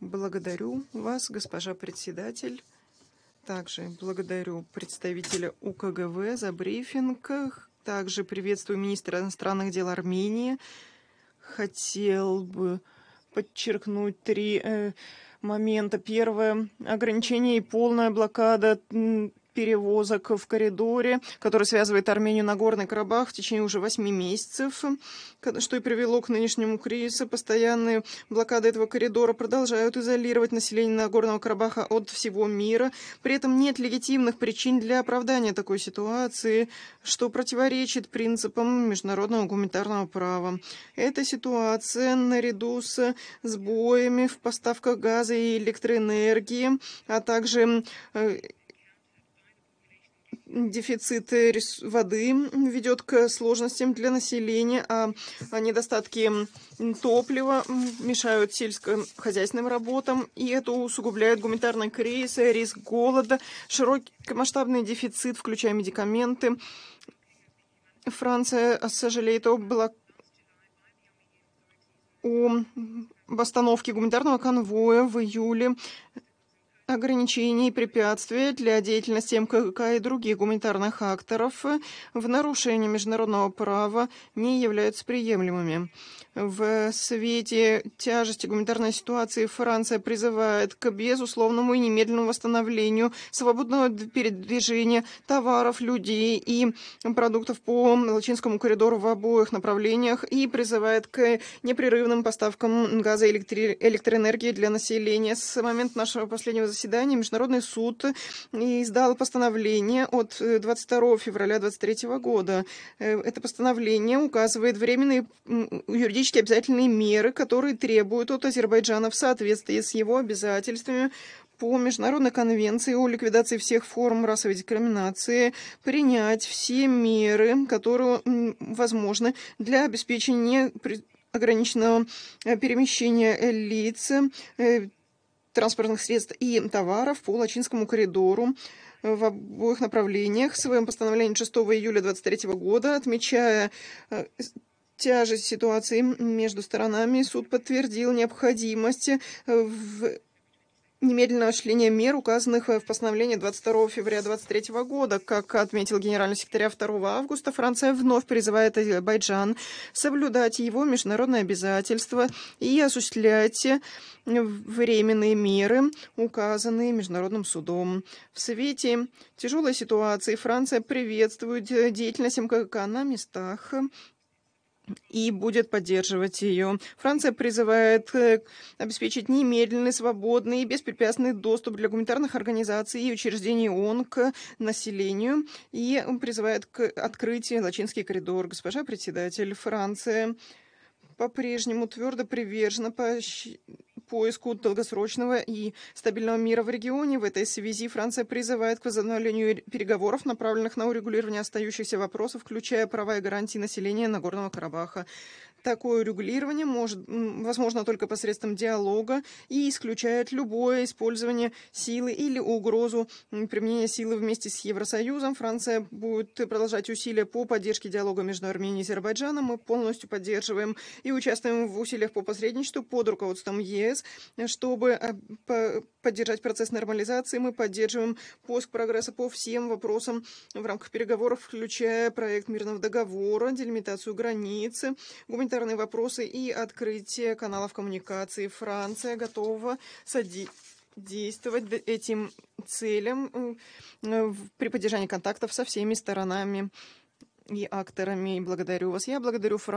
Благодарю вас, госпожа председатель. Также благодарю представителя УКГВ за брифинг. Также приветствую министра иностранных дел Армении. Хотел бы подчеркнуть три э, момента. Первое – ограничение и полная блокада перевозок в коридоре, который связывает Армению и Нагорный Карабах в течение уже восьми месяцев, что и привело к нынешнему кризису. Постоянные блокады этого коридора продолжают изолировать население Нагорного Карабаха от всего мира. При этом нет легитимных причин для оправдания такой ситуации, что противоречит принципам международного гуманитарного права. Эта ситуация наряду с сбоями в поставках газа и электроэнергии, а также э, дефицит воды ведет к сложностям для населения, а недостатки топлива мешают сельскохозяйственным работам, и это усугубляет гуманитарный кризис, риск голода, широкомасштабный дефицит, включая медикаменты. Франция сожалеет блок... о остановке гуманитарного конвоя в июле ограничений и препятствия для деятельности МКК и других гуманитарных акторов в нарушении международного права не являются приемлемыми. В свете тяжести гуманитарной ситуации Франция призывает к безусловному и немедленному восстановлению свободного передвижения товаров, людей и продуктов по Лачинскому коридору в обоих направлениях и призывает к непрерывным поставкам газа и электроэнергии для населения. С момента нашего последнего заседания Международный суд издал постановление от 22 февраля 2023 года. Это постановление указывает временные юридически обязательные меры, которые требуют от Азербайджана в соответствии с его обязательствами по Международной конвенции о ликвидации всех форм расовой дискриминации принять все меры, которые возможны для обеспечения ограниченного э, перемещения лиц, э, транспортных средств и товаров по Лачинскому коридору в обоих направлениях. В своем постановлении 6 июля 2023 года, отмечая э, тяжесть ситуации между сторонами суд подтвердил необходимость э, в немедленного осуществления мер, указанных в постановлении 22 февраля 2023 года. Как отметил генеральный секретарь 2 августа, Франция вновь призывает Азербайджан соблюдать его международные обязательства и осуществлять временные меры, указанные Международным судом. В свете тяжелой ситуации Франция приветствует деятельность МКК на местах и будет поддерживать ее. Франция призывает э, обеспечить немедленный, свободный и беспрепятственный доступ для гуманитарных организаций и учреждений ООН к населению и призывает к открытию Лачинский коридор. Госпожа председатель, Франция по-прежнему твердо привержена поиску долгосрочного и стабильного мира в регионе. В этой связи Франция призывает к возобновлению переговоров, направленных на урегулирование остающихся вопросов, включая права и гарантии населения Нагорного Карабаха. Такое регулирование может, возможно только посредством диалога и исключает любое использование силы или угрозу применения силы вместе с Евросоюзом. Франция будет продолжать усилия по поддержке диалога между Арменией и Азербайджаном. Мы полностью поддерживаем и участвуем в усилиях по посредничеству под руководством ЕС, чтобы а, поддержать процесс нормализации. Мы поддерживаем поиск прогресса по всем вопросам в рамках переговоров, включая проект мирного договора, делимитацию границы, гуманитарные вопросы и открытие каналов коммуникации. Франция готова содействовать этим целям э, при поддержании контактов со всеми сторонами и акторами. Благодарю вас. Я благодарю Францию.